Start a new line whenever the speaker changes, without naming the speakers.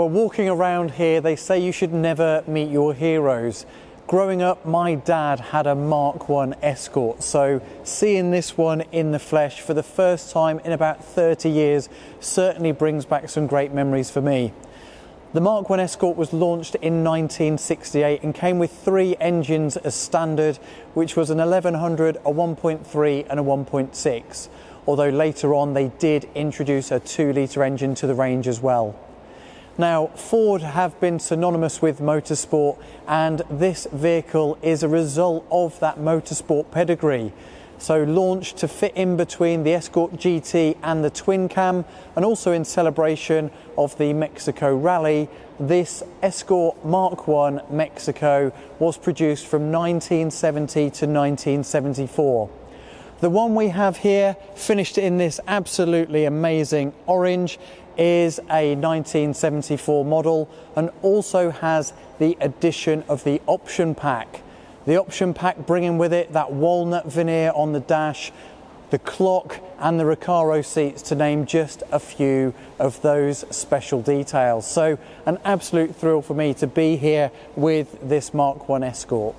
Well, walking around here, they say you should never meet your heroes. Growing up, my dad had a Mark 1 Escort, so seeing this one in the flesh for the first time in about 30 years certainly brings back some great memories for me. The Mark 1 Escort was launched in 1968 and came with three engines as standard, which was an 1100, a 1.3 and a 1.6, although later on they did introduce a 2 litre engine to the range as well. Now, Ford have been synonymous with motorsport, and this vehicle is a result of that motorsport pedigree. So, launched to fit in between the Escort GT and the Twin Cam, and also in celebration of the Mexico Rally, this Escort Mark 1 Mexico was produced from 1970 to 1974. The one we have here, finished in this absolutely amazing orange, is a 1974 model and also has the addition of the option pack. The option pack bringing with it that walnut veneer on the dash, the clock and the Recaro seats to name just a few of those special details. So an absolute thrill for me to be here with this Mark 1 Escort.